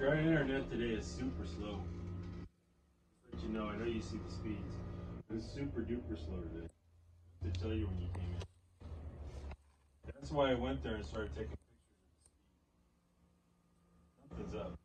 Our internet today is super slow. Let you know, I know you see the speeds. It's super duper slow today. To tell you when you came in. That's why I went there and started taking pictures. Something's up.